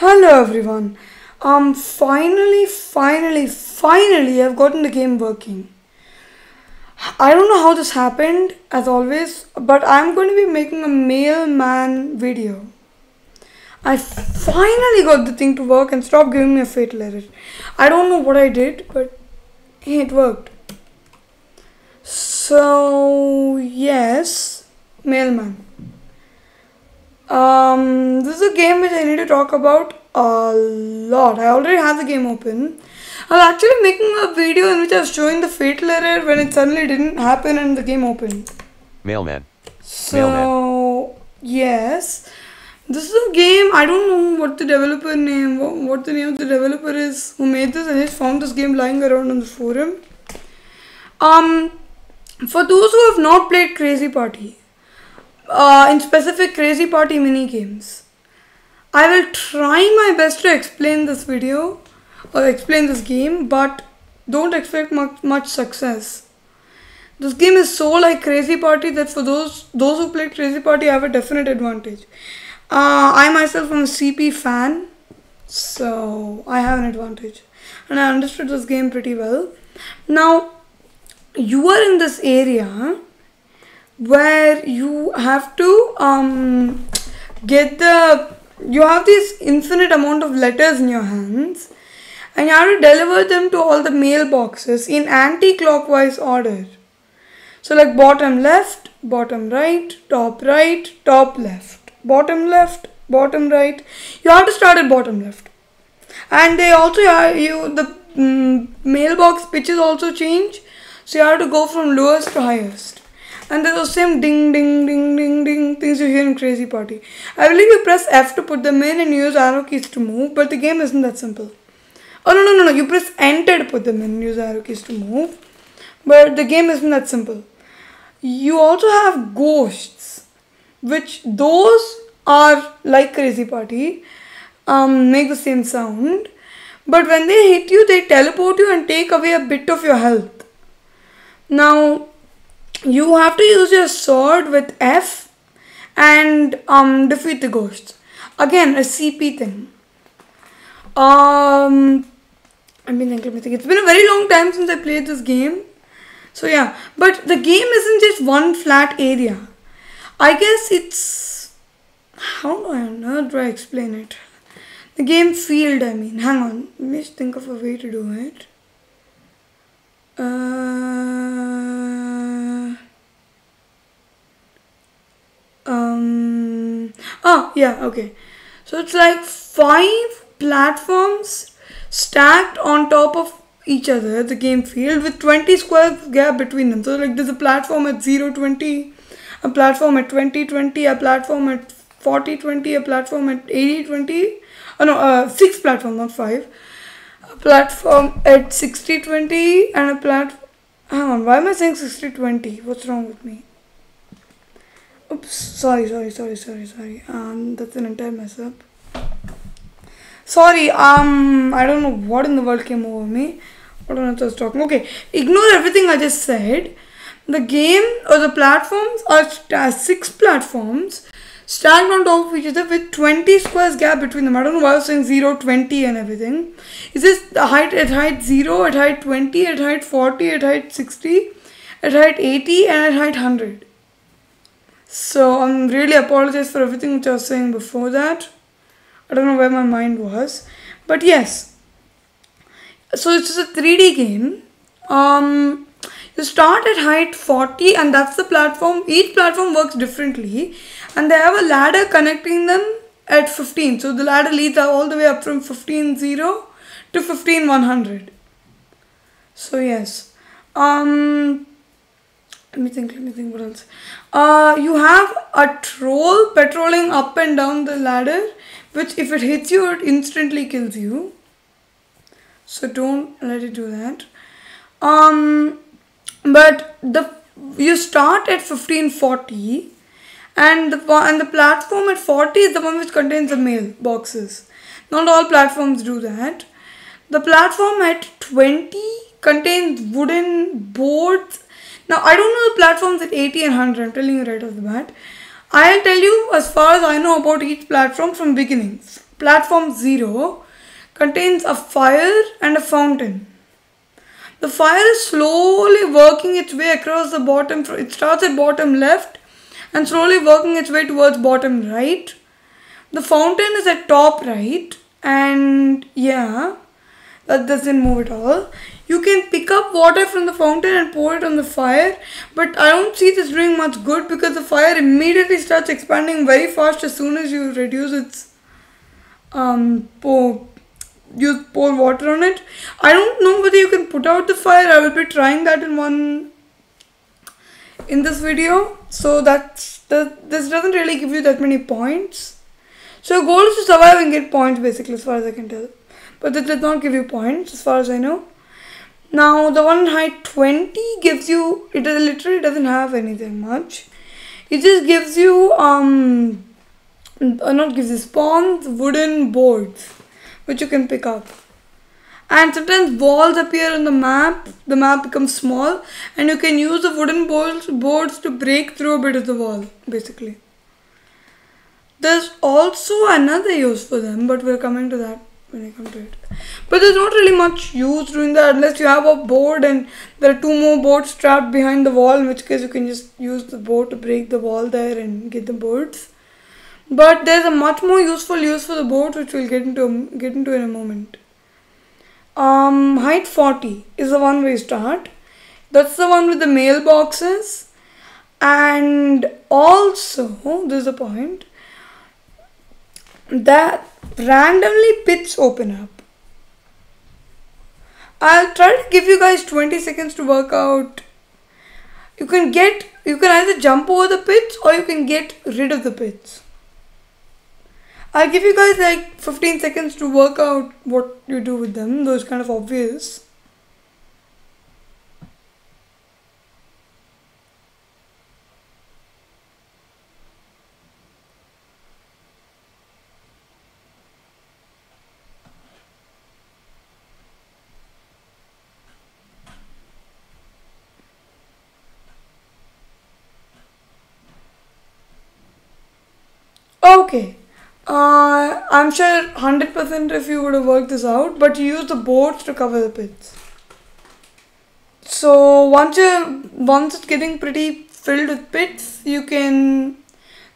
Hello everyone. Um finally finally finally I've gotten the game working. I don't know how this happened as always, but I'm going to be making a mailman video. I finally got the thing to work and stop giving me a fatal error. I don't know what I did, but it worked. So yes, mailman. Um, this is a game which I need to talk about a lot. I already have the game open. I was actually making a video in which I was showing the fatal error when it suddenly didn't happen and the game opened. Mailman. So yes, this is a game. I don't know what the developer name, what, what the name of the developer is who made this. And i just found this game lying around on the forum. Um, for those who have not played Crazy Party, uh, in specific Crazy Party mini games, I will try my best to explain this video or explain this game, but don't expect much, much success. This game is so like Crazy Party that for those those who played Crazy Party have a definite advantage. Uh, I myself am a CP fan, so I have an advantage, and I understood this game pretty well. Now, you are in this area where you have to um, get the you have this infinite amount of letters in your hands and you have to deliver them to all the mailboxes in anti-clockwise order. So like bottom left bottom right top right top left. Bottom left bottom right. You have to start at bottom left. And they also have you the mm, mailbox pitches also change. So you have to go from lowest to highest and there's the same ding ding ding ding ding things you hear in Crazy Party. I believe you press F to put them in and use arrow keys to move, but the game isn't that simple. Oh no no no no! You press Enter to put them in and use arrow keys to move, but the game isn't that simple. You also have ghosts, which those are like Crazy Party, um, make the same sound, but when they hit you, they teleport you and take away a bit of your health. Now you have to use your sword with F and um, defeat the ghosts. Again, a CP thing. Um, I mean, let me think. It's been a very long time since I played this game. So yeah, but the game isn't just one flat area. I guess it's how do I how do I explain it? The game field. I mean, hang on. Let me think of a way to do it. Uh, um, oh, yeah, okay. So it's like five platforms stacked on top of each other, the game field, with 20 square gap between them. So, like, there's a platform at 0, 20, a platform at 20, 20, a platform at 40, 20, a platform at 80, 20. Oh, no, uh, six platforms, not five platform at 6020 and a platform hang on why am i saying 6020 what's wrong with me? Oops sorry sorry sorry sorry sorry. Um that's an entire mess up. Sorry um i don't know what in the world came over me. What on earth I was talking okay ignore everything i just said. The game or the platforms are six platforms stacked on top of each other with 20 squares gap between them. I don't know why I was saying 0, 20 and everything. Is this height at height 0, at height 20, at height 40, at height 60, at height 80 and at height 100. So I'm really apologize for everything which I was saying before that. I don't know where my mind was. But yes. So it's just a 3D game. Um, you start at height 40 and that's the platform. Each platform works differently and they have a ladder connecting them at 15. So the ladder leads all the way up from 15 0 to 15 100. So yes. Um let me think, let me think what else. Uh you have a troll patrolling up and down the ladder, which if it hits you, it instantly kills you. So don't let it do that. Um but the you start at 1540 and the and the platform at 40 is the one which contains the mail boxes. Not all platforms do that. The platform at 20 contains wooden boards. Now i don't know the platforms at 80 and 100 i'm telling you right off the bat. I'll tell you as far as i know about each platform from beginning platform 0 contains a fire and a fountain. The fire is slowly working its way across the bottom. It starts at bottom left and slowly working its way towards bottom right. The fountain is at top right and yeah, that doesn't move at all. You can pick up water from the fountain and pour it on the fire, but I don't see this doing much good because the fire immediately starts expanding very fast as soon as you reduce its um pour you pour water on it. I don't know whether you can put out the fire. I will be trying that in one in this video. So that's that this doesn't really give you that many points. So your goal is to survive and get points basically as far as I can tell. But it does not give you points as far as I know. Now the one height 20 gives you it literally doesn't have anything much. It just gives you um uh, not gives you spawns wooden boards which you can pick up. And sometimes walls appear on the map, the map becomes small, and you can use the wooden boards, boards to break through a bit of the wall, basically. There's also another use for them, but we're coming to that when I come to it. But there's not really much use doing that unless you have a board and there are two more boards trapped behind the wall, in which case you can just use the board to break the wall there and get the boards. But there's a much more useful use for the boat which we'll get into get into in a moment. Um, height 40 is the one we start. That's the one with the mailboxes. And also, there's a point that randomly pits open up. I'll try to give you guys 20 seconds to work out. You can get, you can either jump over the pits or you can get rid of the pits. I'll give you guys like 15 seconds to work out what you do with them. Those kind of obvious. Okay. Uh, I'm sure 100% if you would have worked this out, but you use the boards to cover the pits. So once you once it's getting pretty filled with pits, you can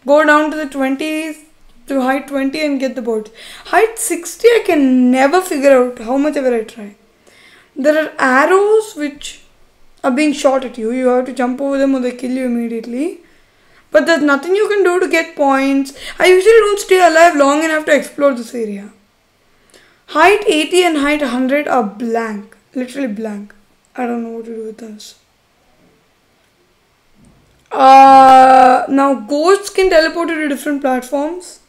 go down to the 20s to height 20 and get the boards. Height 60 I can never figure out how much ever I try. There are arrows which are being shot at you. You have to jump over them or they kill you immediately. But there's nothing you can do to get points. I usually don't stay alive long enough to explore this area. Height 80 and height 100 are blank. Literally blank. I don't know what to do with this. Uh, now ghosts can teleport to different platforms.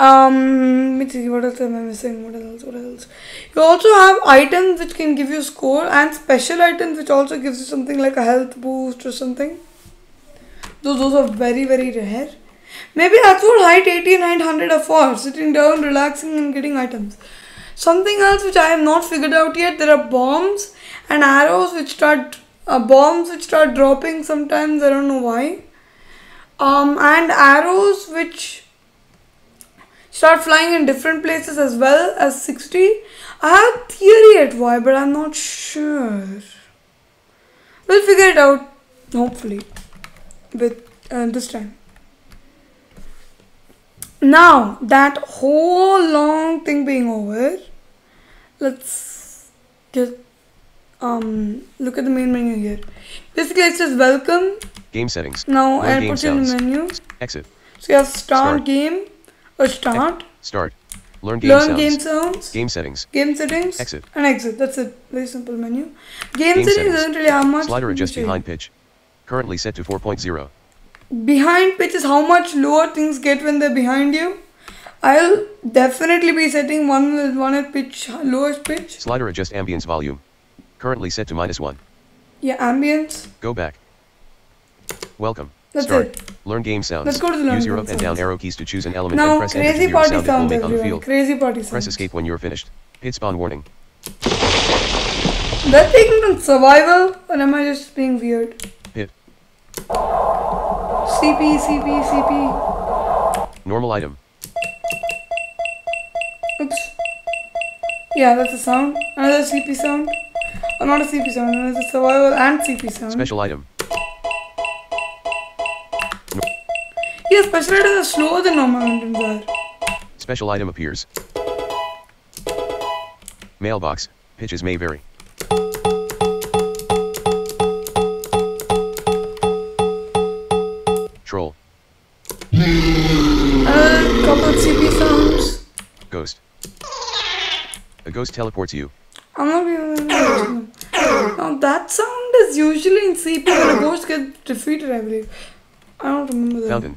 Um, let me see what else am I missing? What else? What else? You also have items which can give you score and special items which also gives you something like a health boost or something. Those, those are very, very rare. Maybe that's what height 80 and 900 are for. Sitting down, relaxing and getting items. Something else which I have not figured out yet. There are bombs and arrows which start, uh, bombs which start dropping sometimes. I don't know why. Um, and arrows which start flying in different places as well as 60. I have theory at why, but I'm not sure. We'll figure it out, hopefully with uh, this time now that whole long thing being over let's just um look at the main menu here basically it says welcome Game settings. now i put in the sounds. menu Exit. so you have start, Start. game or start Start. Learn game learn sounds. game sounds Game settings. game settings Exit. and exit that's it very simple menu game, Game settings, doesn't really have much Slider adjust behind pitch. Currently set to 4.0. behind pitch is how much lower things get when they're behind you. I'll definitely be setting one one at pitch lowest pitch. Slider adjust ambience volume. Currently set to minus 1. Yeah, ambience. Go back. Welcome. That's Start. it. Learn game sounds. Let's go to the learn Use your up and down arrow keys to choose an element and Now press enter to crazy hear a party sound sounds on the field. Crazy party sounds. Press escape when you're finished. Hit spawn warning. That thing on survival, or am I just being weird? CP, CP, CP. Normal item. Oops. Yeah, that's a sound. Another CP sound. Oh, not a CP sound. Another survival and CP sound. Special item. Yeah, special items are slower than normal items are. Special item appears. Mailbox. Pitches may vary. A ghost teleports you. I'm not even Now that sound is usually in CP when a ghost gets defeated, I believe. I don't remember that. Fountain.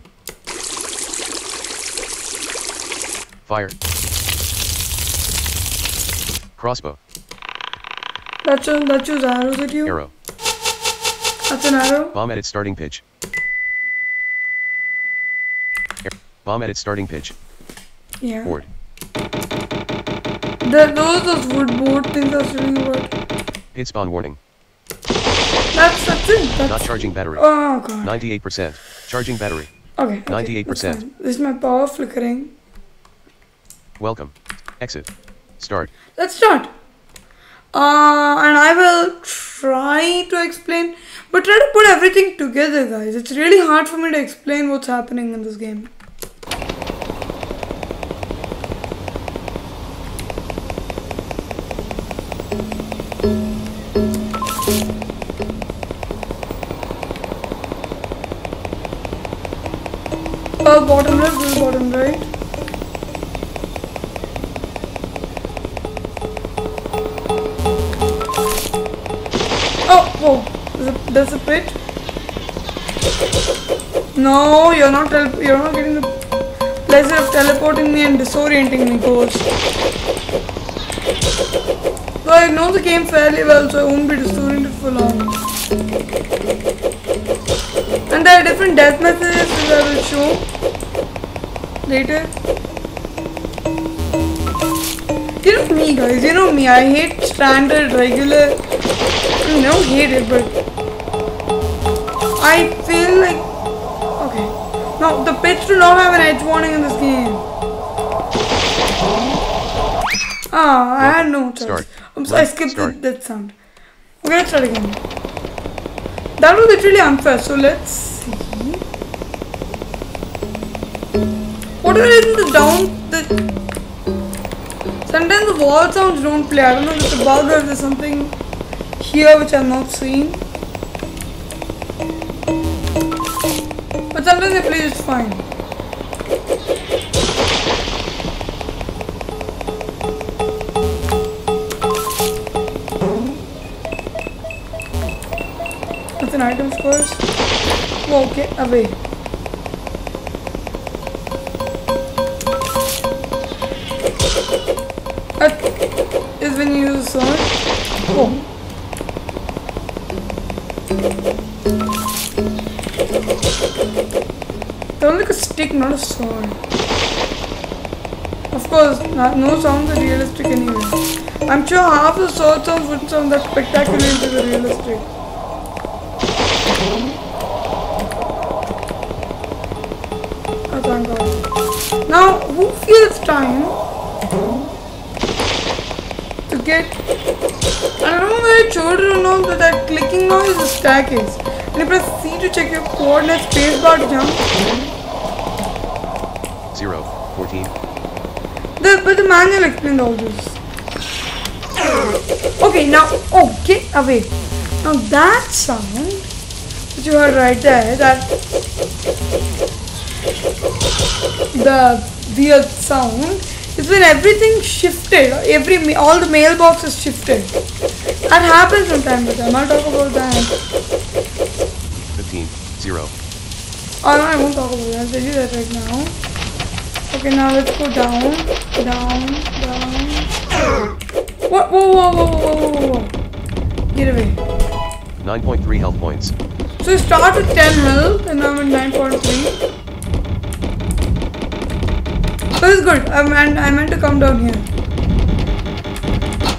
Fire. Crossbow. That shows, that shows arrows at you. Arrow. That's an arrow. Bomb at its starting pitch. Bomb at its starting pitch. Yeah. Board. The, those those wood board things I was telling you about. Hit spawn warning. That's that's it. That's Not charging battery. Oh god. 98%. Charging battery. Okay. okay, 98%. This is my power flickering. Welcome. Exit. Start. Let's start. Uh, and I will try to explain, but try to put everything together, guys. It's really hard for me to explain what's happening in this game. Right. Oh, oh whoa, there's a, pit. No, you're not you're not getting the pleasure of teleporting me and disorienting me, ghost. So I know the game fairly well, so I won't be disoriented for long. And there are different death messages which I will show later. You know me, guys. You know me. I hate standard, regular. I don't hate it, but I feel like okay. Now the pits do not have an edge warning in this game. Ah, I had no choice. Start. I'm sorry, I skipped the, that sound. Okay, let's start again. That was literally unfair. So let's What is in the down the Sometimes the wall sounds don't play. I don't know if it's a bug or there's something here which I'm not seeing. But sometimes they play just fine. That's an item scores. Whoa, okay, away. Stick, not a sword. Of course, not, no sounds are realistic anyway. I'm sure half the sword sounds wouldn't sound that spectacular into the realistic. Oh, thank God. Now, who feels time to get. I don't know whether children not, but that clicking noise is staircase. And you press C to check your coordinates, spacebar to jump. 0, 14, The, but the manual explained all this. Okay, now, oh, get away. Now that sound, which you heard right there, that the weird sound, is when everything shifted. Every all the mailboxes shifted. That happens from time to time. I'll talk about that. 15, 0, Oh no, I won't talk about that. I'll tell you that right now. Okay, now let's go down, down, down. What? Whoa, whoa, whoa, whoa, whoa, whoa, whoa. Get away. 9.3 health points. So you start with 10 health and I'm at 9.3. So it's good. I meant, I meant to come down here.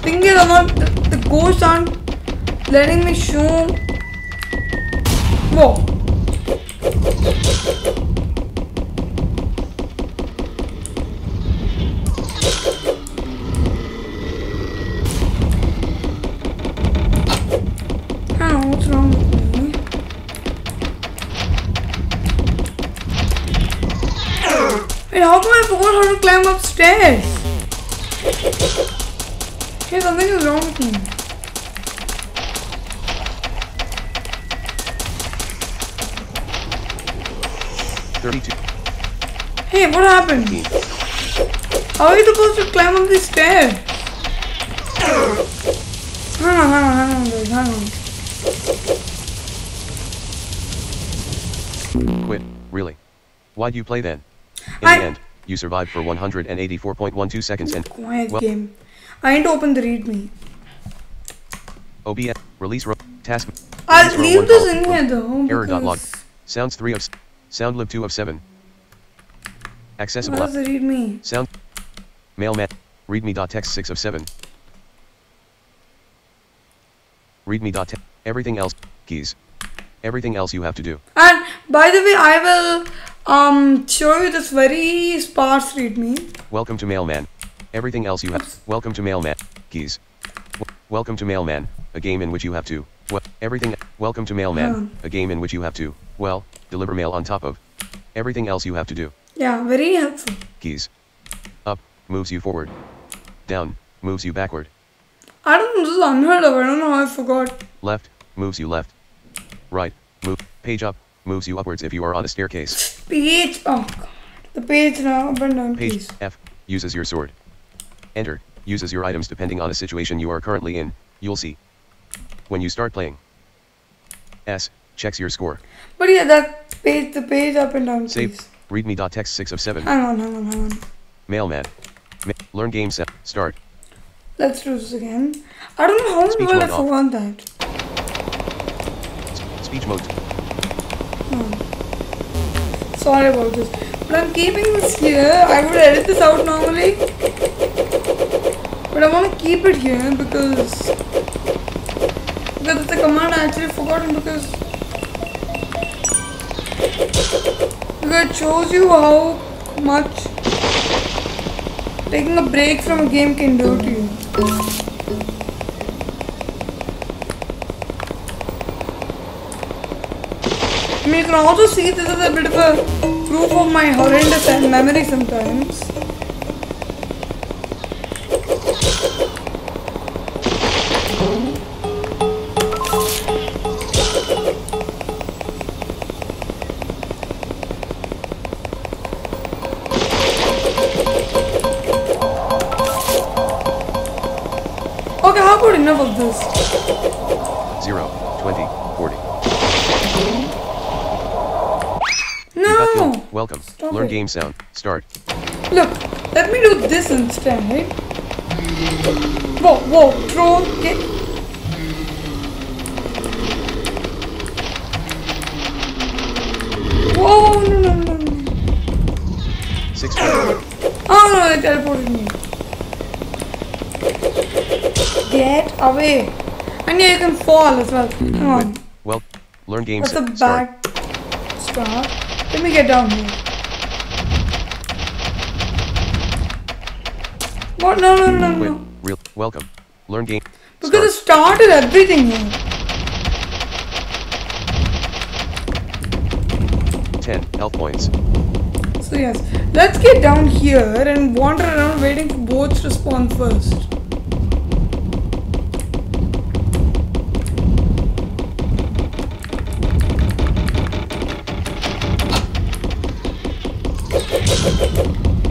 Thing is, I'm not, the, the ghosts aren't letting me show. Whoa. Climb upstairs? Hey, something is wrong with me. Thirty-two. Hey, what happened? How are you supposed to climb up the stairs? Hang on, hang on, hang on, guys, hang on. Quit. Really? Why'd you play then? In I- the end, you survived for 184.12 seconds and Quiet Well- game. I ain't open the readme. OBS release ro- task. I'll release leave this call. in here though. Error.log. because- Sounds 3 of sound lib 2 of 7. Accessible What does the readme? Sound Mailman readme.text 6 of 7. Readme.text everything else keys. Everything else you have to do. And by the way, I will um show you this very sparse readme. Welcome to Mailman. Everything else you have. Welcome to Mailman. Keys. Welcome to Mailman, a game in which you have to. Well, everything. Welcome to Mailman, Hmm. a game in which you have to. Well, deliver mail on top of. Everything else you have to do. Yeah, very helpful. Keys. Up moves you forward. Down moves you backward. I don't know, this is unheard of. I don't know how I forgot. Left moves you left. Right move. Page up moves you upwards if you are on a staircase. Page. Oh god. The page now. Up and down, Page please. F uses your sword. Enter uses your items depending on a situation you are currently in. You'll see. When you start playing. S checks your score. But yeah, that page, the page up and down, Save. please. Readme.text 6 of 7. Hang on, hang on, hang on. Mailman. Ma- learn game set. Start. Let's do this again. I don't know how Speech well I forgot that. Speech mode. Oh. Sorry about this. But I'm keeping this here. I would edit this out normally. But I want to keep it here because because it's a command I actually forgotten because because it shows you how much taking a break from a game can do to you. You can also see this is a bit of a proof of my horrendous memory sometimes. Learn game sound. Start. Look, let me do this instead. Whoa, whoa, throw, get. Whoa, no, no, no, no. 6, 20. Oh ah, no, it teleported me. Get away. And yeah, you can fall as well. Hmm, Come on. Well, learn game That's a bad start. Let me get down here. What? No, no, no, no. Real. Welcome. Learn game. Because it Start. started everything here. 10 health points. So yes, let's get down here and wander around waiting for boats to spawn first.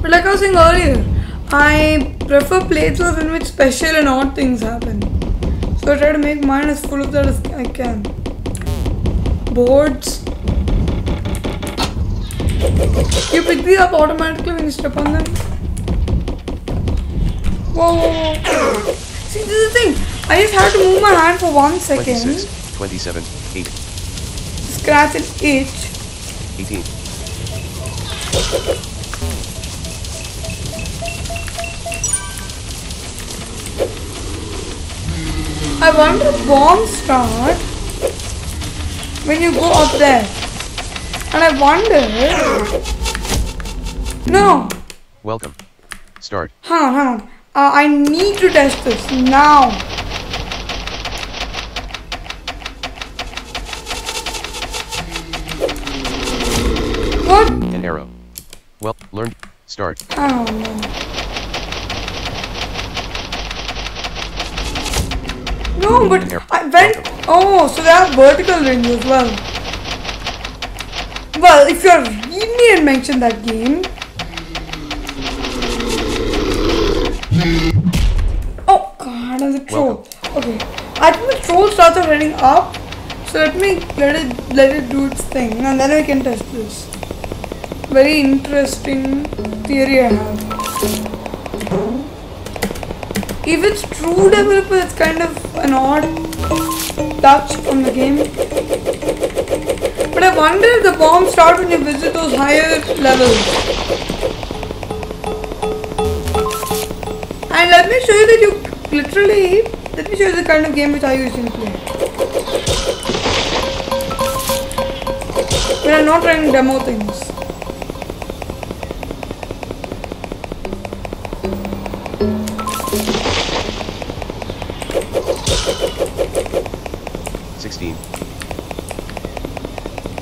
But like I was saying earlier, I prefer playthroughs in which special and odd things happen. So I try to make mine as full of that as I can. Boards. You pick these up automatically when you step on them. Whoa, whoa, whoa. See, this is the thing. I just have to move my hand for one second, 26, 27, 8, scratch an itch. 18. I wonder if bombs start when you go up there. And I wonder. No, Welcome. Start. hang on, hang on. Uh, I need to test this now. What? An arrow. Well, learn. Start. Oh don't No, but I went. Oh, so they have vertical range as well. Well, if you're and mention that game. Oh god, there's a troll. Okay, I think the troll starts heading up. So let me let it let it do its thing, and then we can test this. Very interesting theory I have. If it's true developer, it's kind of an odd touch on the game. But I wonder if the bombs start when you visit those higher levels. And let me show you that you literally, let me show you the kind of game which I usually play. But I'm not trying to demo things.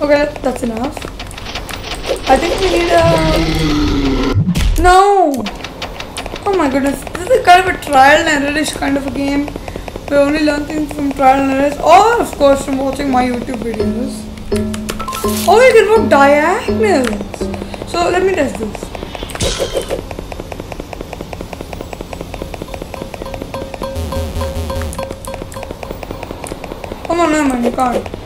Okay, that's enough. I think we need a... No! Oh my goodness, this is kind of a trial and error-ish kind of a game. We only learn things from trial and errors, or of course from watching my YouTube videos. Oh, you can work diagonals! So let me test this. Come on, no man, you can't.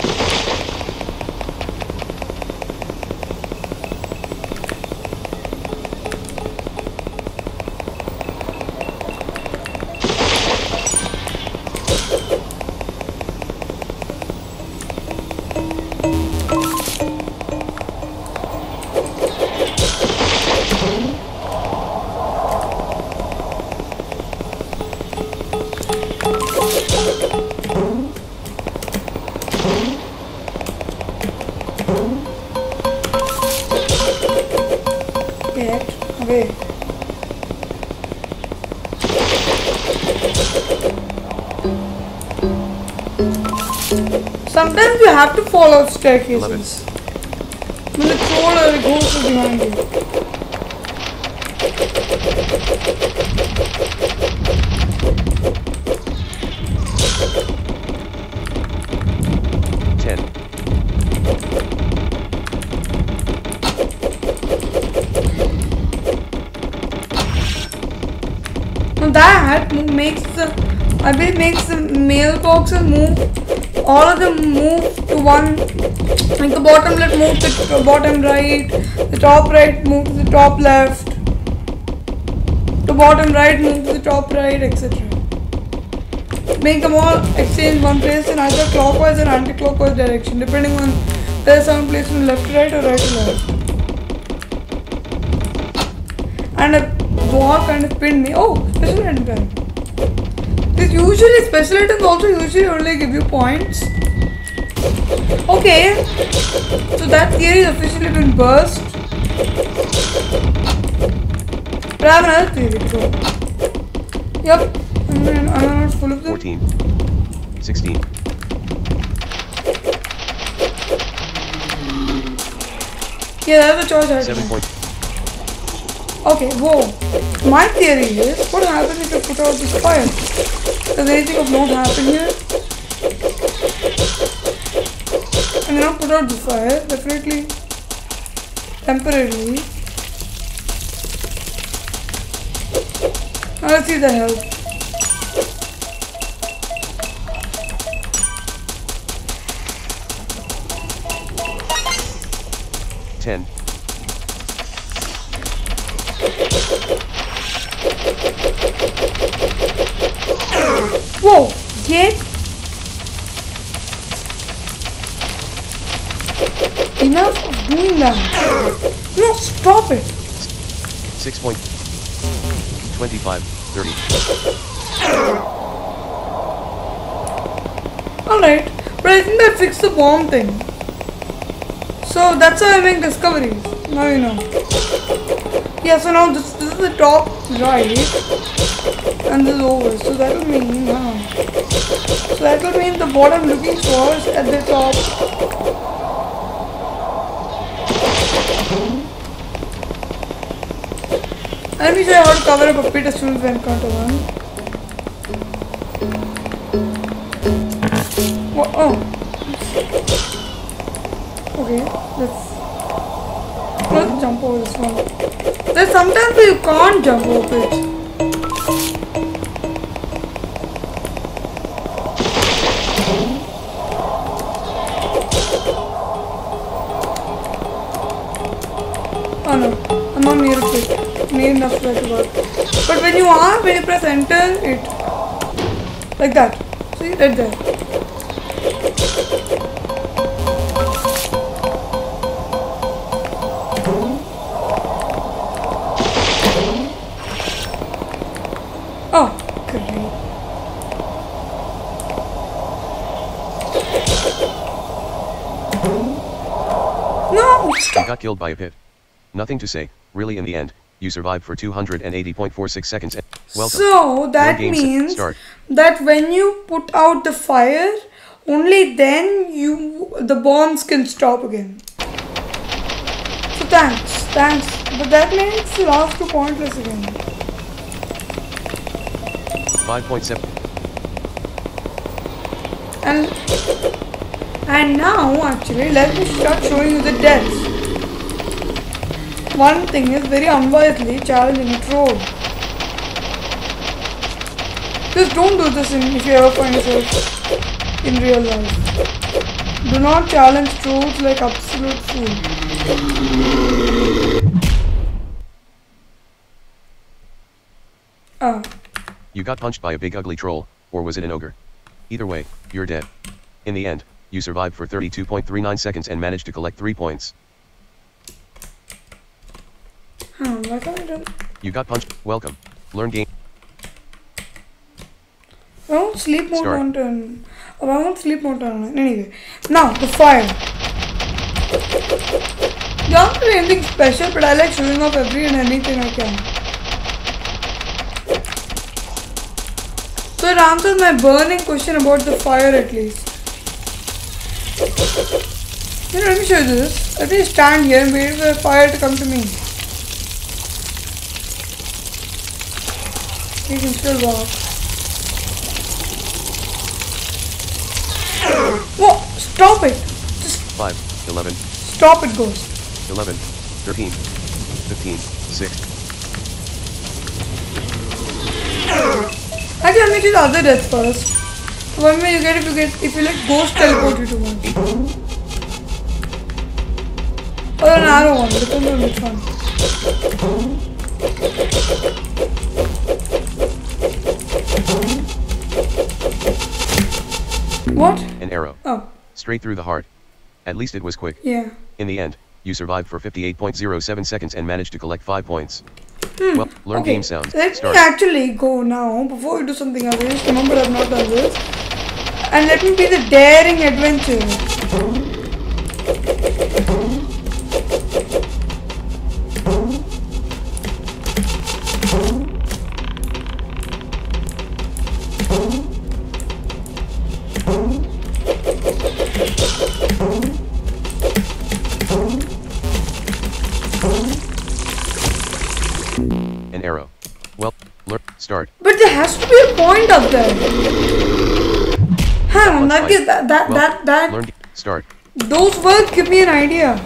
Sometimes you have to fall off staircases. When the troll or the ghost behind you. Ten. Now that makes the I bet makes the mailboxes move all of them move one like the bottom left move to the bottom right, the top right move to the top left, the bottom right move to the top right, etc. Make them all exchange one place in either clockwise or anti-clockwise direction, depending on there's some place from left to right or right to left. And a boa kind of pinned me. Oh, special item. This usually special items also usually only give you points. Okay, so that theory has officially been burst. But I have another theory to go. Yep, I'm I'm not full of them. Fourteen. Sixteen. Yeah, that's a choice Seven point. Okay, whoa. My theory is, what happens if you put out this fire? Does anything of note happen here? Put out the fire, definitely temporarily. Now let's see that helps. Ten. Whoa, get enough of doing that. No, stop it. Six point. Twenty-five. Thirty. Alright, but I think that fixed the bomb thing. So that's how I make discoveries. Now you know. Yeah, so now this, this is the top right and this is over. So that will mean, huh. So that will mean the bottom looking for is at the top. Let me you how to cover up a pit as soon as we encounter one. Wha- oh. Okay, let's let's jump over this one. There's sometimes you can't jump over it. Enter, it like that. See, right there. Oh, great. No, stop. got killed by a pit. Nothing to say, really in the end, you survived for 280.46 seconds. Welcome. So that means Start. that when you put out the fire, only then you the bombs can stop again. So thanks, thanks. But that makes the last two pointless again. 5.7. And and now actually let me start showing you the deaths. One thing is very unwisely challenging troll. Just don't do this in, if you ever find yourself in real life. Do not challenge trolls like absolute fool. Ah, You got punched by a big ugly troll, or was it an ogre? Either way, you're dead. In the end, you survived for 32.39 seconds and managed to collect 3 points. hmm, I do? You got punched. Welcome. Learn game. I won't sleep mode on turn. Oh, I won't sleep mode on. Anyway, now the fire. You aren't doing anything special, but I like showing off every and anything I can. So it answers my burning question about the fire at least. You know, let me show you this. Let me stand here and wait for the fire to come to me. You can still walk. Whoa! Stop it! Just 5, 11, stop it, Ghost. 11, 13, 15, 6, Actually, I'll make the other death first. One way you get if you get if you let Ghost teleport you to one. Or an arrow one, depends on which one. What? an arrow. Oh, Straight through the heart. At least it was quick. yeah. In the end, you survived for 58.07 seconds and managed to collect 5 points. Hmm. Well, learn Okay, game sounds. let Start. me actually go now before we do something else. Remember I've not done this. And let me be the daring adventurer. Start. But there has to be a point up there. On, that gives that that Well, that that Learn. Start. those words give me an idea.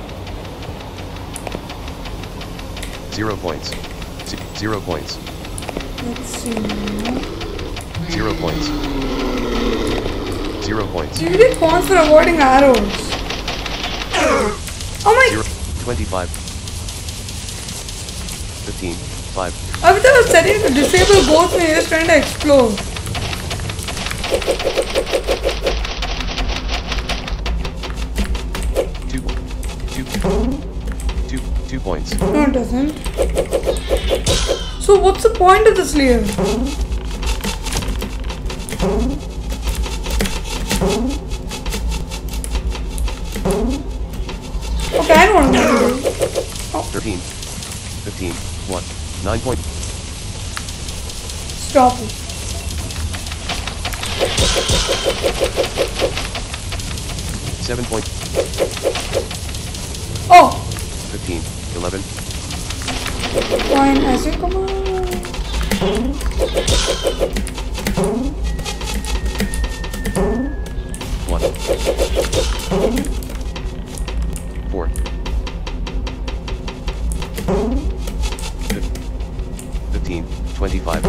0 points. Z- 0 points. Let's see. 0 points. 0 points. You get points for avoiding arrows. Oh my! 0. 25. 15. 5. I thought I was setting to disable both when you're trying to explode. Two. Two. Two. Two points. No, it doesn't. So what's the point of this layer? Okay, I don't want to know. 13. 15. 1. 9 point. Stop it. Seven point. Oh, 15. 11. Fine, you come on. One. 45.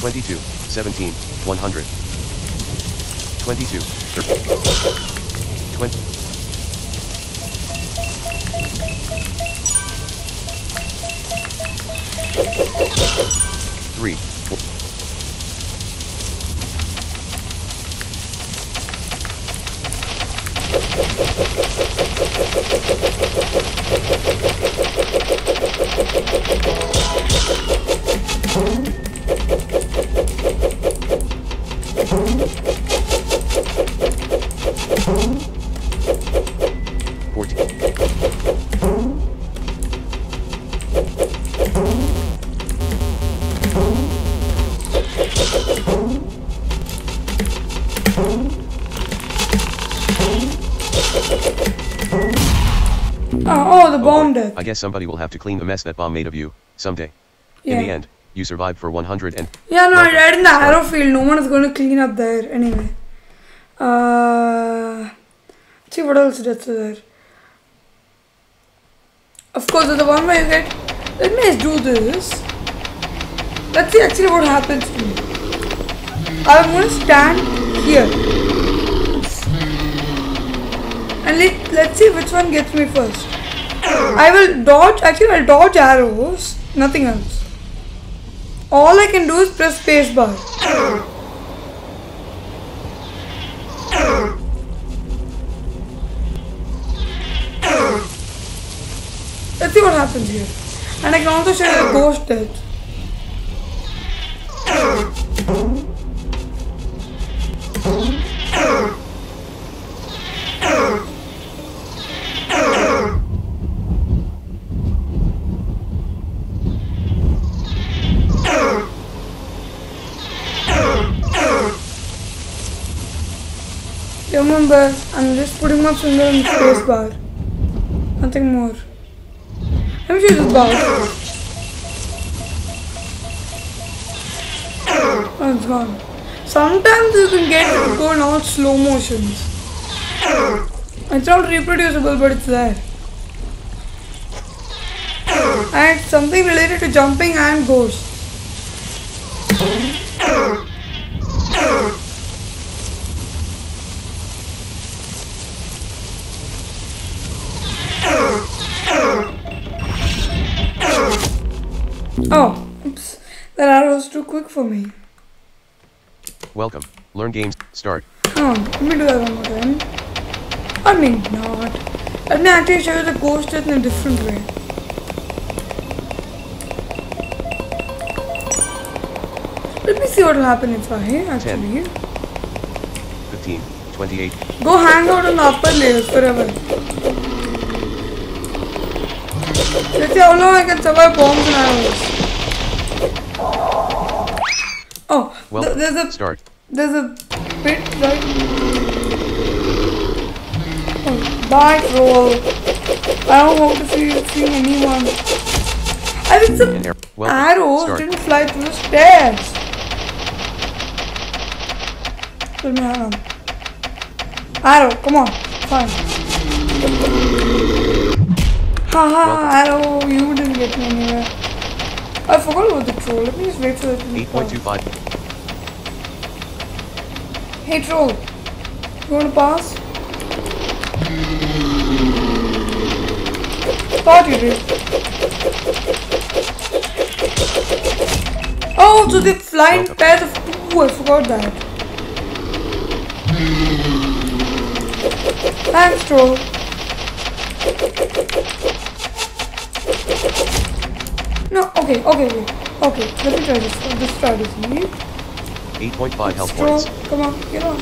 Twenty-two, seventeen, one hundred. Twenty-two, 13. Guess somebody will have to clean the mess that bomb made of you, someday. In the end, you survived for 100 and Yeah, no, I in the arrow field. No one is going to clean up there anyway. Uh, see what else are there. Of course, the one where you get. Let me just do this. Let's see actually what happens to me. I'm going to stand here. And let, let's see which one gets me first. I will dodge, actually, I'll dodge arrows, nothing else. All I can do is press spacebar. Let's see what happens here. And I can also you the ghost death. Remember, I'm just putting my finger on the space bar. Nothing more. Let me show you this bar. Oh, it's gone. Sometimes you can get it go in all slow motions. It's not reproducible, but it's there. And something related to jumping and ghosts. Oh, oops. That arrow was too quick for me. welcome. Learn games. Start. Come on, let me do that one more time. I mean, not. Let me actually show you the ghost in a different way. Let me see what will happen if I actually 15, 28, go hang out on the upper layers forever. Let's see how long I can survive bombs and arrows. Well, th- there's a start. there's a bit right. Oh, bye, troll. I don't want to see see anyone. I think arrow. Well, arrows start. didn't fly through the stairs. Me hang on. Arrow, come on, fine. Haha, arrow, you didn't get me anywhere. I forgot about the troll. Let me just wait for it to 8.25. Hey troll, you want to pass? Thought you did. Oh, so they fly in pairs of two. I forgot that. Thanks, troll. No, okay, okay, okay. Okay, let me try this, Let's try this. 8.5 health Strong. points. Come on, get on.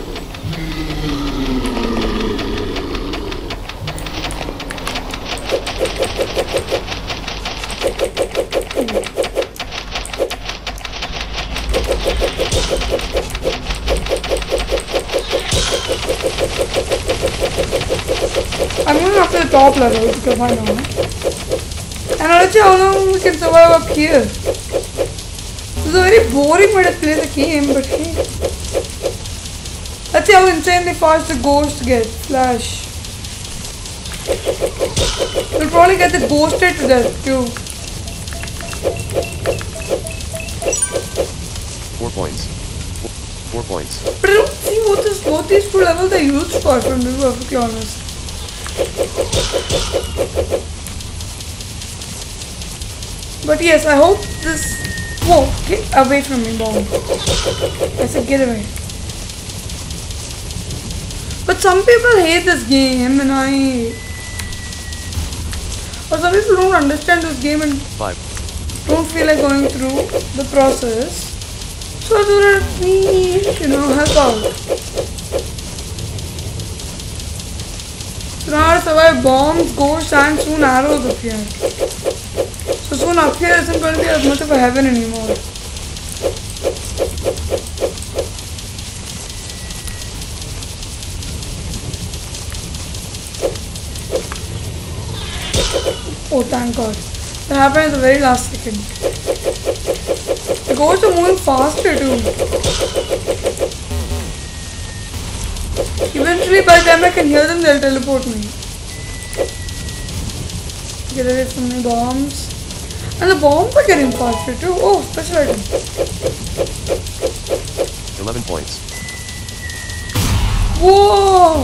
I'm going after the top level because I know. And i let you we can survive up here. Is a very boring way to play the game, but hey. Let's see how insanely fast the ghost gets. Flash. We'll probably get the ghosted to death too. Four points. Four, four points. But I don't see what this what these two levels are used for, if I'm being perfectly honest. But yes, I hope this. Whoa, get away from me, bomb. I said get away. But some people hate this game, and I. Or some people don't understand this game and Five. don't feel like going through the process. So I thought let me, you know, help out. So now I survive bombs, ghosts, and soon arrows up So soon up here isn't going to be as much of a heaven anymore. Oh, thank God. That happened at the very last second. The ghosts are moving faster too. Eventually, by the time I can hear them, they'll teleport me. Get away from me, bombs. And the bombs are getting faster too. Oh, special item. Eleven points. Whoa!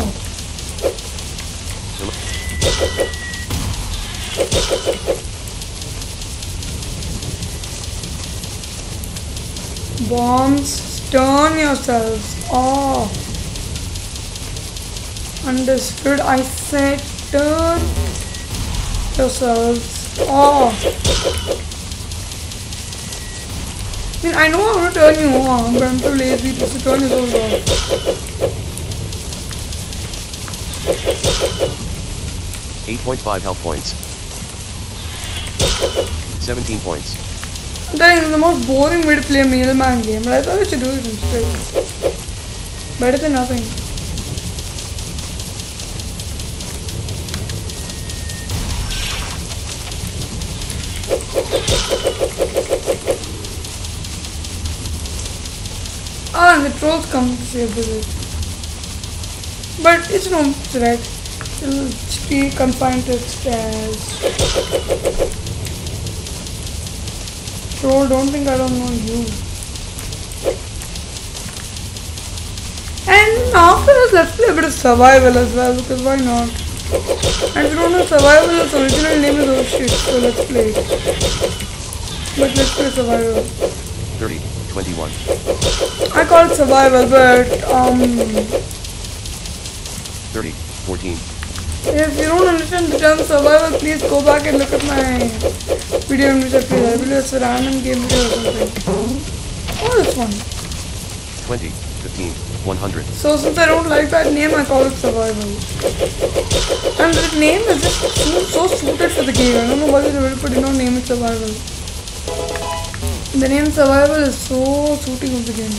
Bombs, stun yourselves off. Understood? I said turn yourselves off. I mean, I know how to turn you on, but I'm too lazy to turn. Eight point five health points. Seventeen points. I'm telling the most boring way to play a Mailman game, but I thought I should do it instead. Better than nothing. Ah, and the trolls come to save day. But it's no threat. It'll be confined to its stairs. Troll, don't think I don't know you. And after this, let's play a bit of survival as well, because why not? And you don't know survival, its original name is oh shit, so let's play. But let's play survival. 30, 21, I call it survival, but um, 30, 14, if you don't understand the term survival, please go back and look at my video in which I played. I believe it's a random game video or something. Oh, this one. 20, 15, 100, So since I don't like that name, I call it survival. And the name is just so, suited for the game. I don't know why they developer did not name it survival. The name survival is so suiting of the game.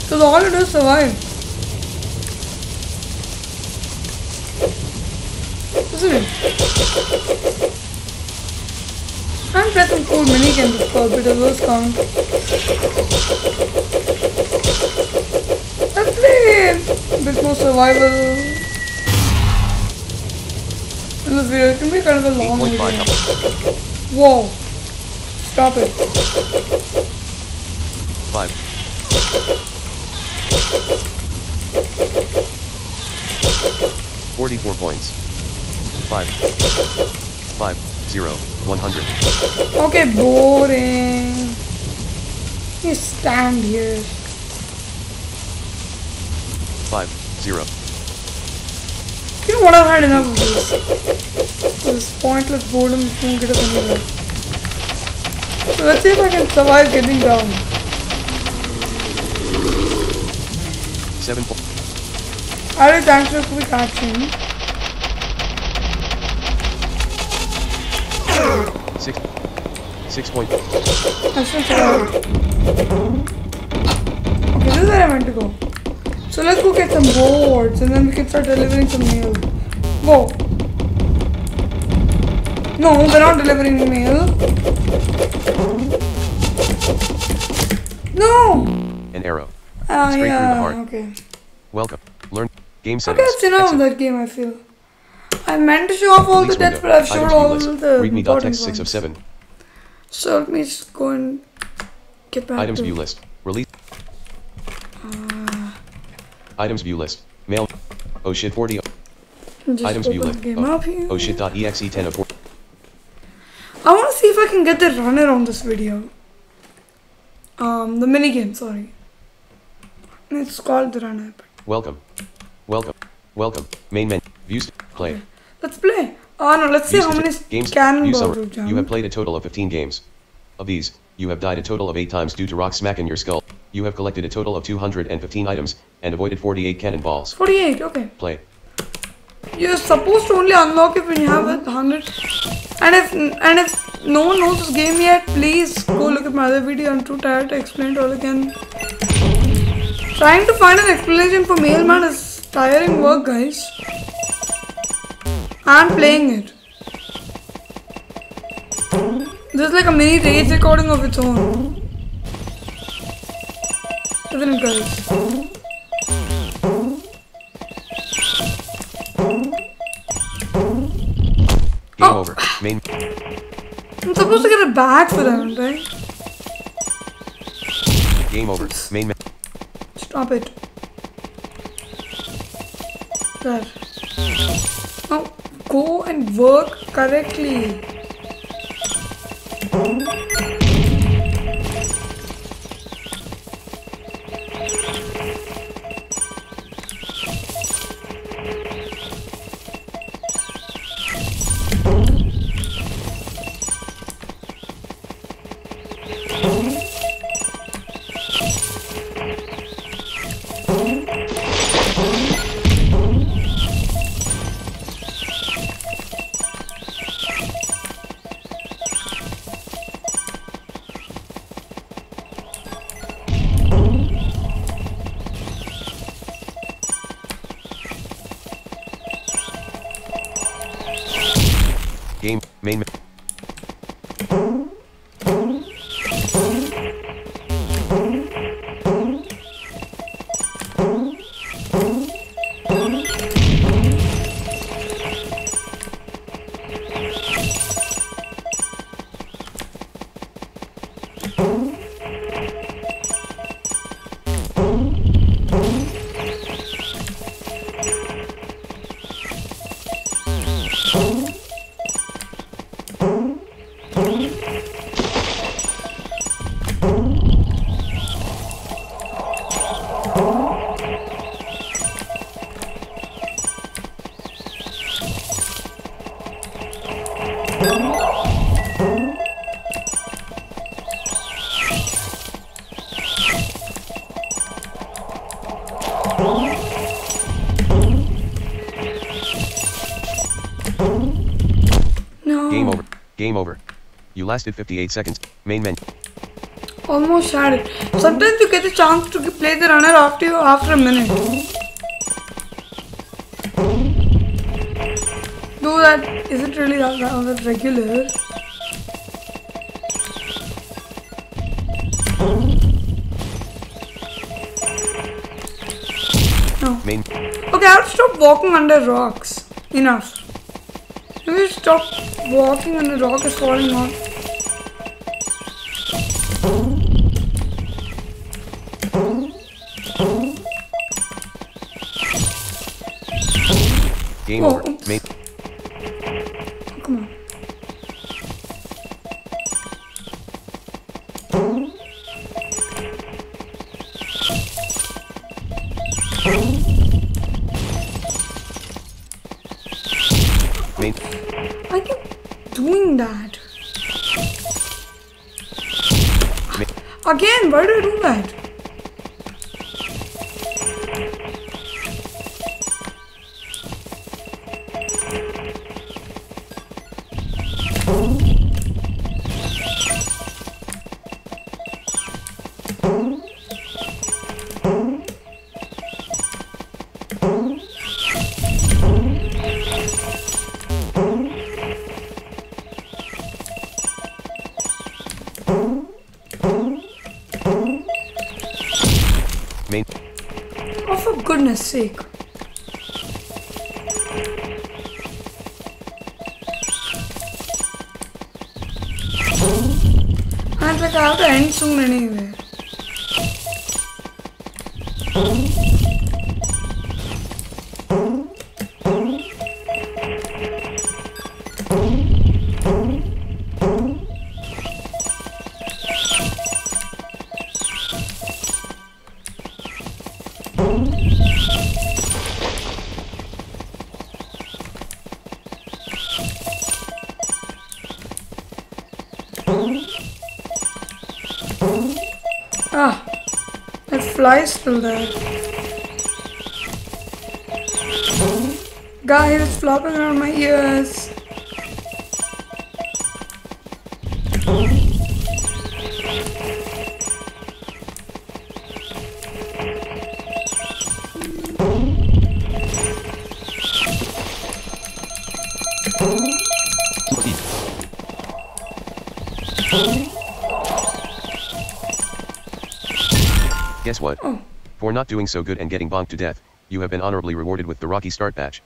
Because all it is survive. Isn't it? I'm pressing cool mini games of course, but those count. Let's play a bit more survival. In this video, it can be kind of a long 8.5 video. Whoa. Stop it. 5, 44 points. 5, 5, 0, 100, Okay, boring. You stand here. 5, 0, You know what? I've had enough of this. This pointless boredom get us anywhere. So let's see if I can survive getting down. 7 po- Alright, thanks for quick action. 6, 6 point, I still. Okay, this is where I meant to go. So let's go get some boards and then we can start delivering some mail. Go. No, we're not delivering mail. No! An arrow. Ah, Straight through the yeah, heart. okay. Welcome. Learn. Game settings. Okay, that's enough of that game, I feel. I meant to show off all the Release window. but I've view all list. the Readme.txt important 6 of 7. So let me just go and get back Items to view list. Release. Items view list. Mail. Oh shit 40. just Items view list. game Oh, oh shit.exe 10 of 4. I want to see if I can get the runner on this video. Um, the minigame, sorry. It's called the runner. Welcome. Welcome. Welcome. Main menu. Views. Play. Let's play. Oh no, let's see how many games. Summary. we've You have played a total of 15 games. Of these, you have died a total of 8 times due to rock smack in your skull. You have collected a total of 215 items and avoided 48 cannonballs. 48, okay. Play. You're supposed to only unlock it when you have 100. And if and if no one knows this game yet, please go look at my other video. I'm too tired to explain it all again. Trying to find an explanation for Mailman is tiring work, guys. I'm playing it. This is like a mini rage recording of its own. Isn't it, guys? Game Oh. over. Main. I'm supposed to get a bag for that, right? Game over. Main. Stop it. There. Now go and work correctly. Game over. You lasted 58 seconds. Main menu. Almost had it. Sometimes you get a chance to play the runner after you after a minute. Do that. Is it really that, that, that regular? No. Main. Okay, I'll stop walking under rocks. Enough. Me stop walking when the rock is falling off. Game Oh, over. For is still there. Guys, it's flopping around my ears. Guess what? Oh. For not doing so good and getting bonked to death, you have been honorably rewarded with the Rocky Start badge.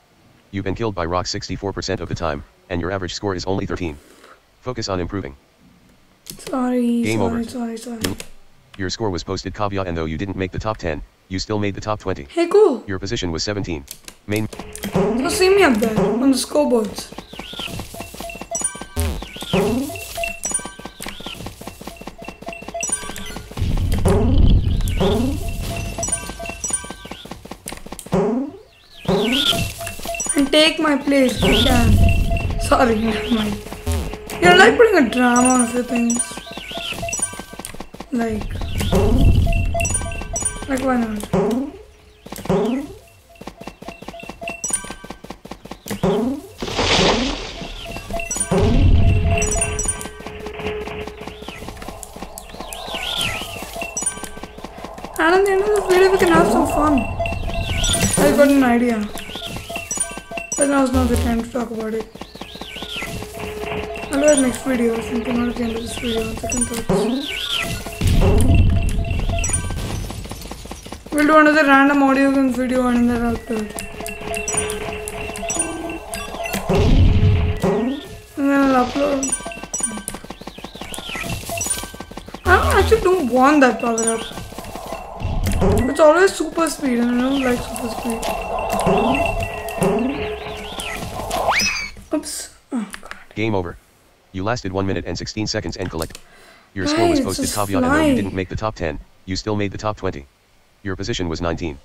You've been killed by Rock 64% of the time, and your average score is only 13. Focus on improving. Sorry, Game sorry, over. sorry, sorry. Your score was posted caveat and though you didn't make the top 10, you still made the top 20. Hey, cool. Your position was 17. Main Don't see me up there on the scoreboards. Take my place. Sorry, never mind. You're like putting a drama on few things. Like. Like, why not? And at the end of the video, we can have some fun. I've got an idea. But now's not the time to talk about it. I'll do it next video, since we're not at the end of this video on second thoughts. We'll do another random audio game video and I'll upload. And then I'll upload. I actually don't want that power up. It's always super speed and I don't like super speed. Game over. You lasted 1 minute and 16 seconds and collect. Your score was posted caveat and though you didn't make the top 10, you still made the top 20. Your position was 19.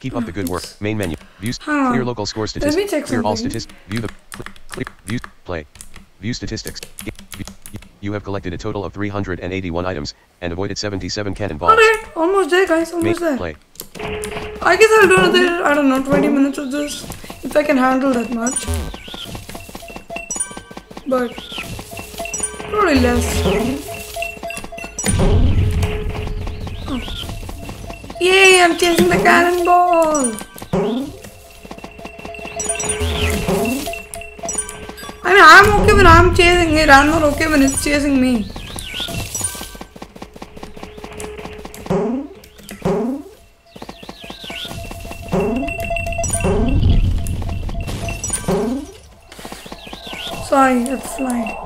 Keep up the good work. Main menu. Views. Hang on. Clear local score me statistics. Clear all statistics. View the. Clear. view. Play. View statistics. View- You have collected a total of 381 items and avoided 77 cannonballs. Alright, almost there guys, almost there. play. I guess I'll do another, I don't know, 20 minutes of this. If I can handle that much. But, probably less. Oh. Yay, I'm chasing the cannonball! I mean, I'm okay when I'm chasing it, I'm not okay when it's chasing me. Sorry, it's flying.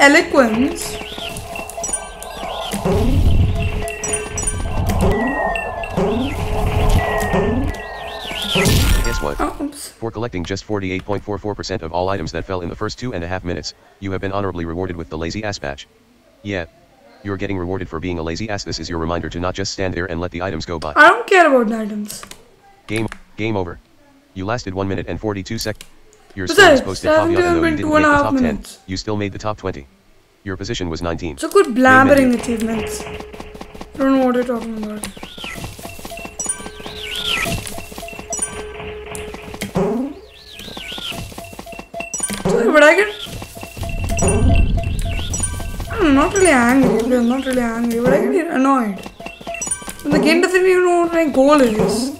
Eloquence, Guess what? Oh, oops. For collecting just 48.44% of all items that fell in the first two and a half minutes, you have been honorably rewarded with the lazy ass patch. Yeah. You're getting rewarded for being a lazy ass. This is your reminder to not just stand there and let the items go by. I don't care about the items. Game, game over. You lasted 1 minute and 42 seconds. Your score is posted it hasn't caveat and even though been you didn't make the half top 10, minutes. you still made the top 20. Your position was 19. So good blabbering achievements. I don't know what you're talking about. Sorry, but I get. I'm not really angry. I'm not really angry, but I get annoyed. When the game doesn't even know what my goal is.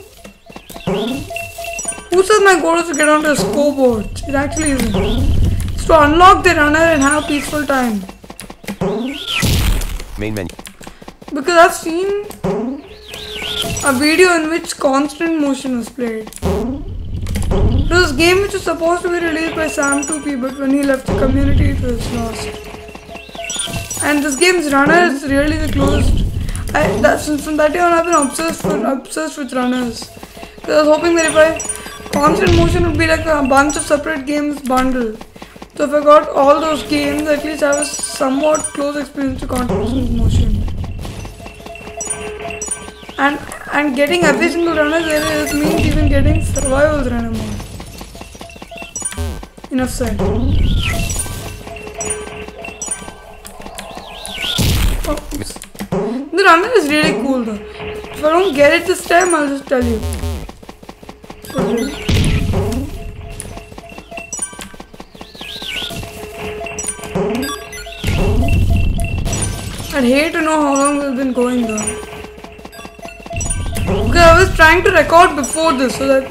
Who says my goal is to get onto the scoreboard? It actually isn't. It's to unlock the runner and have a peaceful time. Main menu. Because I've seen a video in which constant motion was played. It was a game which was supposed to be released by Sam Tupy, but when he left the community, it was lost. And this game's runner is really the closest. I, that, since from that day on, I've been obsessed with, obsessed with runners. 'Cause I was hoping that if I constant motion would be like a bunch of separate games bundled. So if I got all those games, at least I have a somewhat close experience to constant motion. And and getting every single runner there is means even getting survival runner mode. Enough said. Oh, the runner is really cool though. If I don't get it this time, I'll just tell you. I'd hate to know how long we've been going though. Okay, I was trying to record before this so that.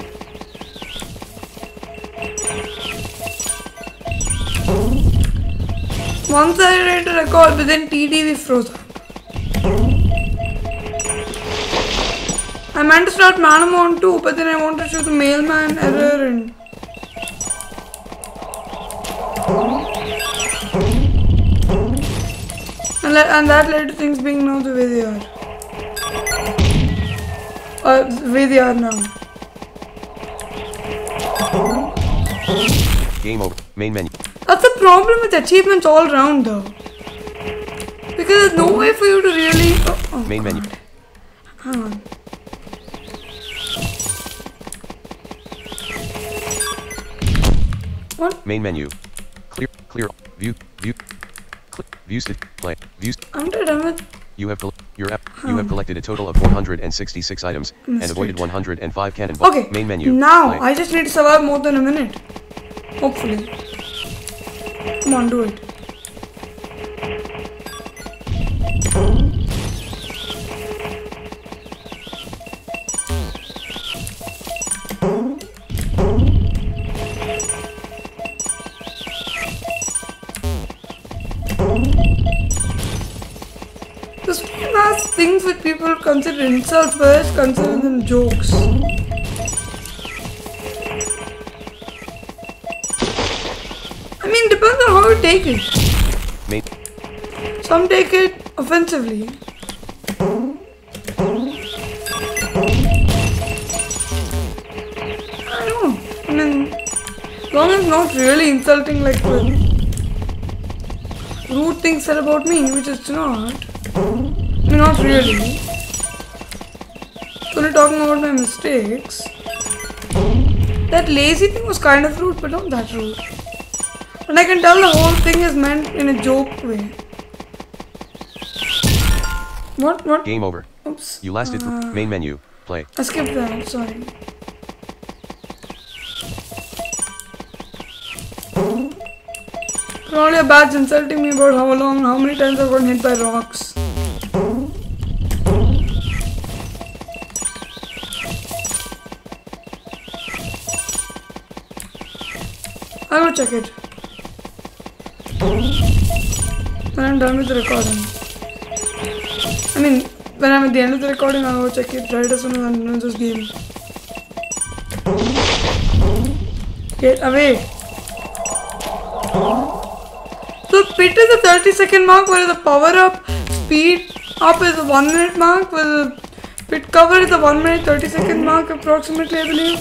Once I tried to record, but then TDV froze. I meant to start Manamon too, but then I wanted to show the mailman error and. And, and that led to things being now the way they are. Or the way they are now. Game over. Main menu. That's the problem with achievements all round though. Because there's no way for you to really. Oh, oh Main menu. Hang on. What? Main menu. Clear. Clear. View. View. Cl- view st- play. View. I'm done with. You have col- your app. You have collected a total of 466 items and avoided it. 105 cannonballs. Okay. Main menu. Now Play. I just need to survive more than a minute. Hopefully. Come on, do it. Consider insults, but I just consider them jokes. I mean, depends on how you take it. Main. Some take it offensively. I don't know. I mean, long as not really insulting like rude things said about me, which is not. I mean, not really. Only talking about my mistakes. That lazy thing was kind of rude, but not that rude. And I can tell the whole thing is meant in a joke way. What? What? Game over. Oops. You lasted. Uh, main menu. Play. I skipped that, sorry. Probably a badge insulting me about how long, how many times I've gotten hit by rocks. Check it. When I'm done with the recording. I mean, when I'm at the end of the recording, I'll go check it right as soon as I'm done with this game. Get away. So pit is the 30 second mark where the power up speed up is the 1 minute mark where the pit cover is the 1 minute 30 second mark approximately I believe.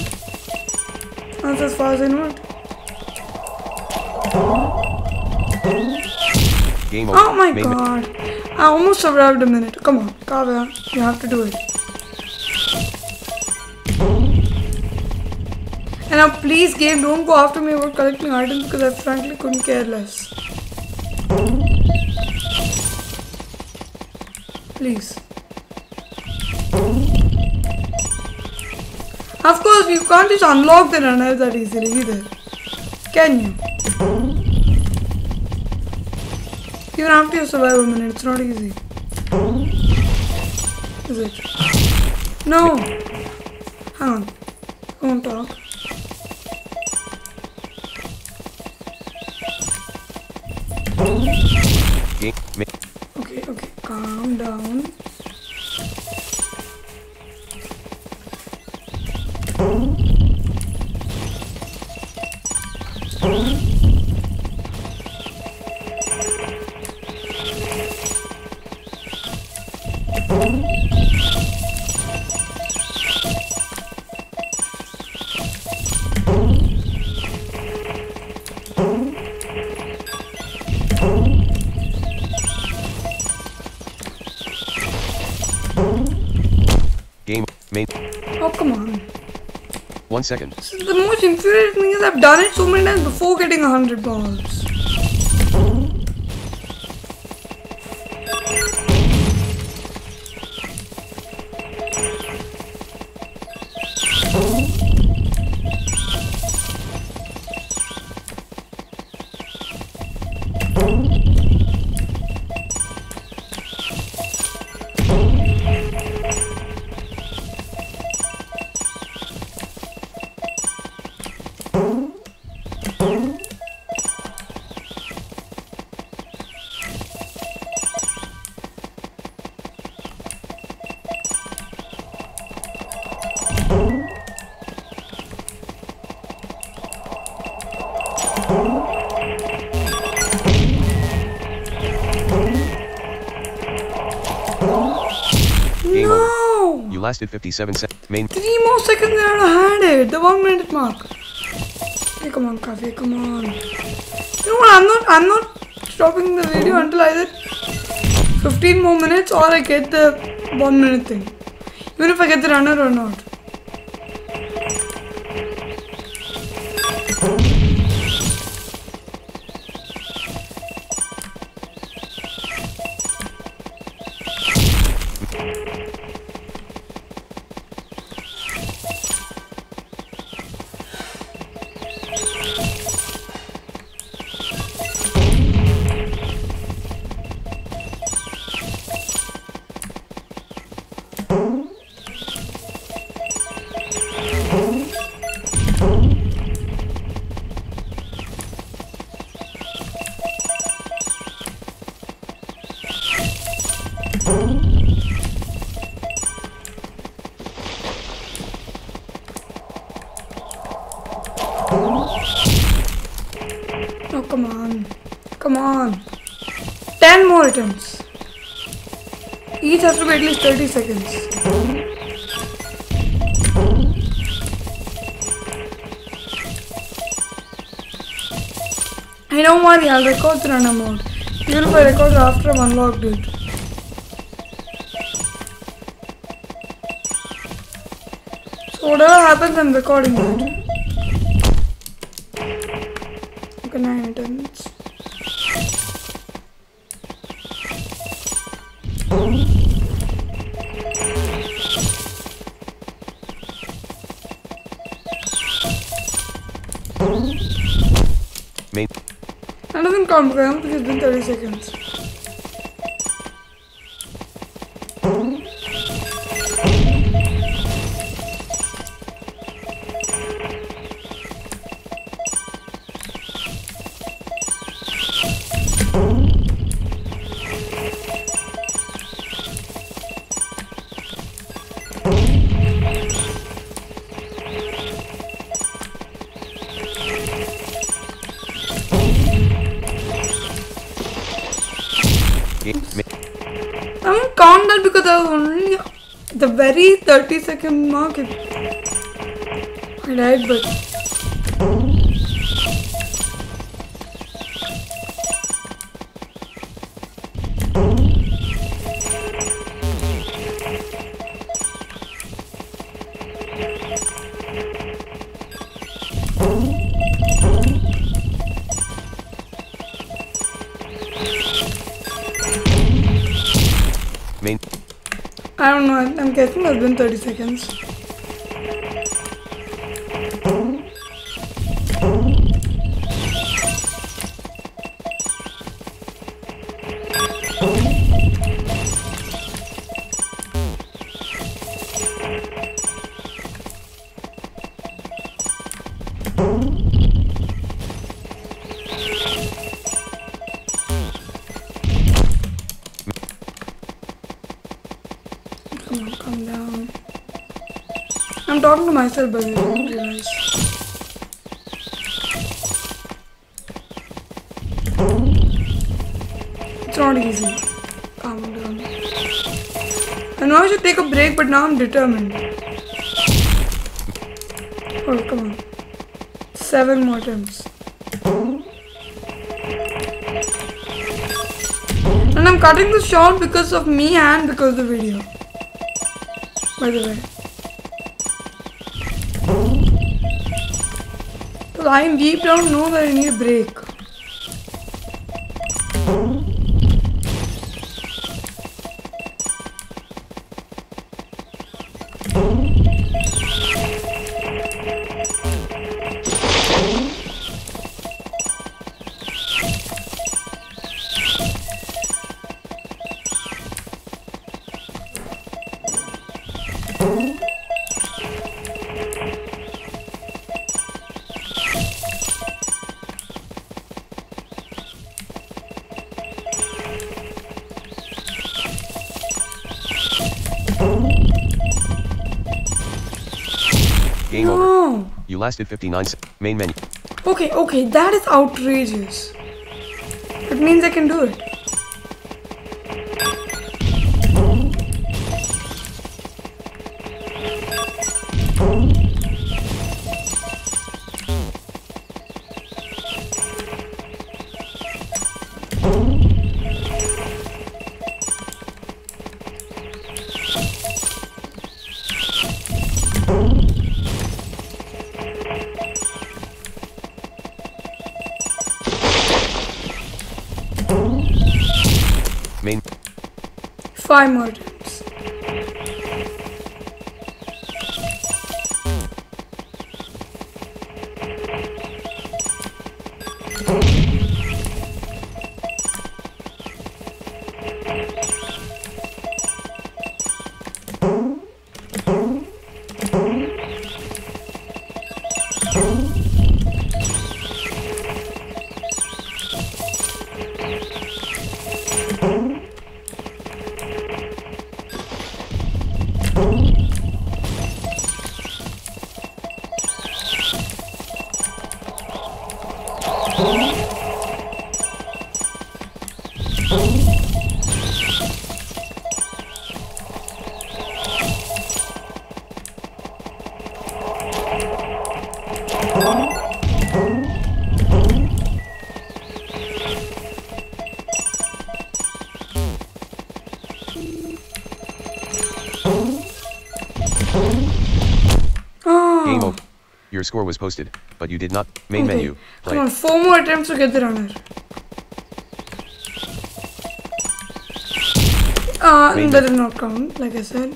That's as far as I know. Game oh over. Oh my Main god. I almost survived a minute. Come on, Kavya. You have to do it. And now please game don't go after me about collecting items because I frankly couldn't care less. Please. Of course, you can't just unlock the runner that easily either. Can you? Even after you survive a minute, it's not easy. Is it? No! Hang on. I won't talk. Okay, okay, calm down. One second. This is the most infuriating thing is I've done it so many times before getting a hundred balls. Lasted 57 seconds. Main. Three more seconds I had it. The one minute mark. Hey, come on, Kavya, come on. You know what? I'm not. I'm not stopping the video until either 15 more minutes or I get the one minute thing. Even if I get the runner or not. Attempts. Each has to be at least 30 seconds. I don't worry, I'll record the runner mode. Even if I record after I've unlocked it. So whatever happens, I'm recording it. Only the very 30 second mark. I died, but It's been 30 seconds. Myself, I don't. It's not easy. Calm down. I know I should take a break, but now I'm determined. Oh, come on. Seven more attempts. And I'm cutting this short because of me and because of the video. By the way. Because I deep down know that I need a break. You lasted 59 se- Main menu. Okay, okay, that is outrageous. It means I can do it. Five Your score was posted, but you did not. Main Okay. menu. Come on, four more attempts to get the runner. Uh, Main that did not count, like I said.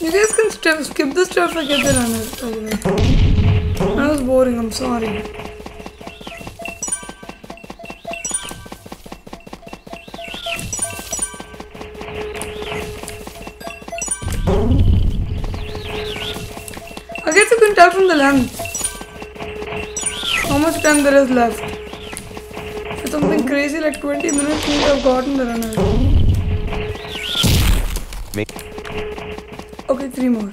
You guys can skip this stuff I get the runner, by the way. That was boring, I'm sorry. From the how much time there is left. It's something crazy like 20 minutes, would have gotten the runner. Okay, three more.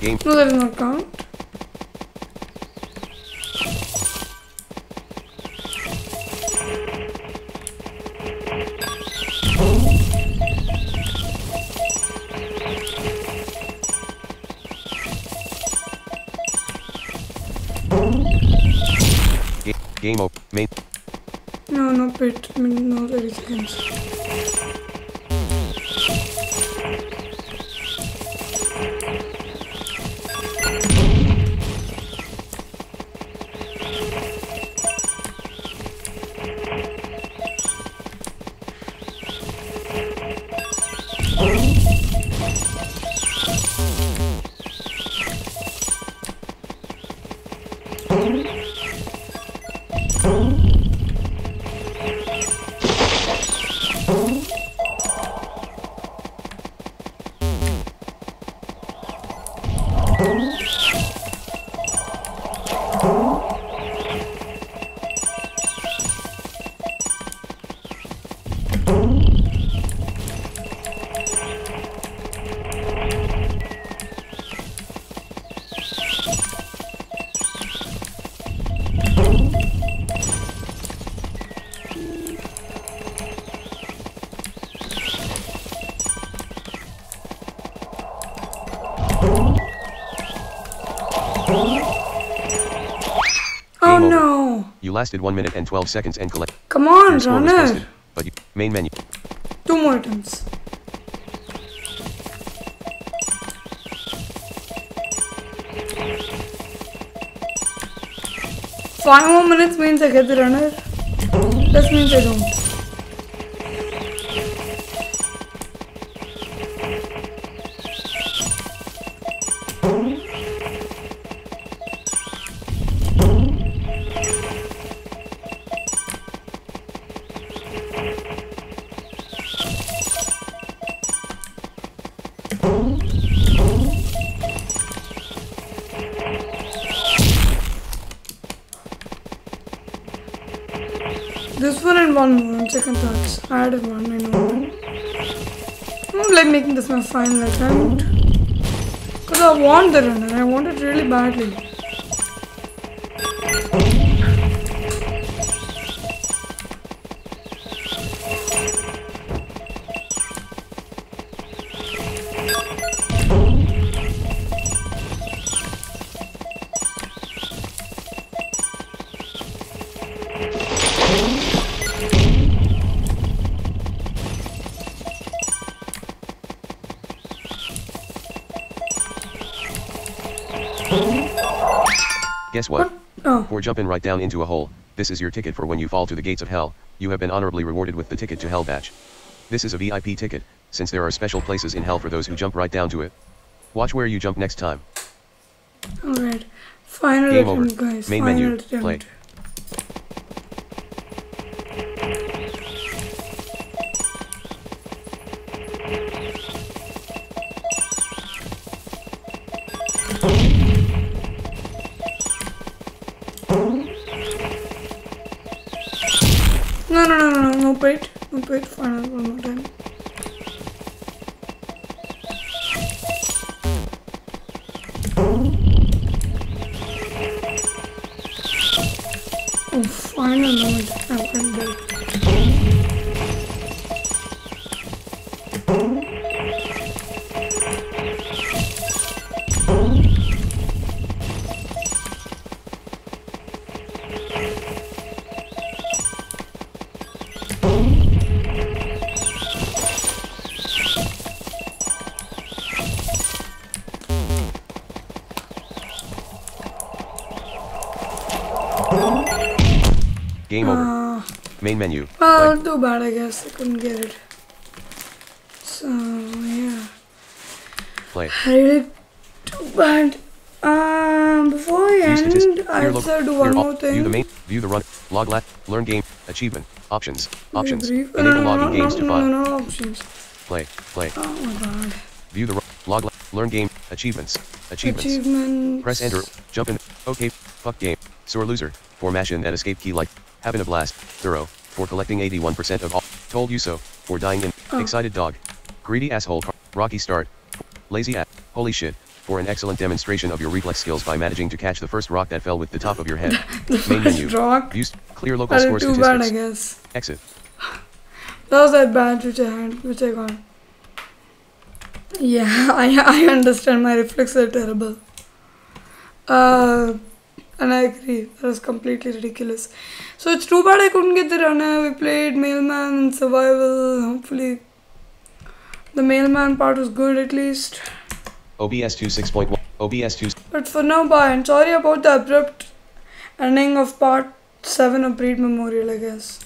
Game. No, that does not count. No, no pit. I mean, You lasted 1 minute and 12 seconds and collect. Come on, Your score was runner. But you, main menu. Two more attempts. Five more minutes means I get the runner. This means I don't. Added one, I know. I don't like making this my final attempt. Because I want the runner. I want it really badly. Guess what? Oh, For jumping right down into a hole, this is your ticket for when you fall to the gates of hell. You have been honorably rewarded with the ticket to Hell badge. This is a VIP ticket, since there are special places in hell for those who jump right down to it. Watch where you jump next time. alright. Final Game attempt, over. guys. Main Final menu. attempt. Play. Wait. No, wait. Final one more time. Oh, final moment. I went there. Main menu. well, Play. too bad, I guess. I couldn't get it. So, yeah. Play. Really too bad. Um, before I end. I have to do one more thing. View the main. View the run. Log lat. Learn game. Achievement. Options. Options. brief. Enable no, no, logging no, games no, to no, file. no, no, options. Play. Play. Oh my god. View the run, log. la- Learn game. Achievements. Achievements. Achievement. Press enter. Jump in. Okay. Fuck game. Sore loser. Formation and escape key like. Having a blast. Thorough. For collecting 81% of all. Told you so. For dying in. Oh. Excited dog. Greedy asshole. Rocky start. Lazy ass. Holy shit. For an excellent demonstration of your reflex skills by managing to catch the first rock that fell with the top of your head. Main menu. rock. Use clear local That score is too bad, I statistics. guess. Exit. That was that badge which I had, which I got. Yeah, I I understand. My reflexes are terrible. Uh, and I agree. That was completely ridiculous. So it's too bad I couldn't get the runner. We played mailman and survival. Hopefully, the mailman part was good at least. OBS 2 6.1. OBS 2. But for now, bye. And sorry about the abrupt ending of part 7 of Breed Memorial, I guess.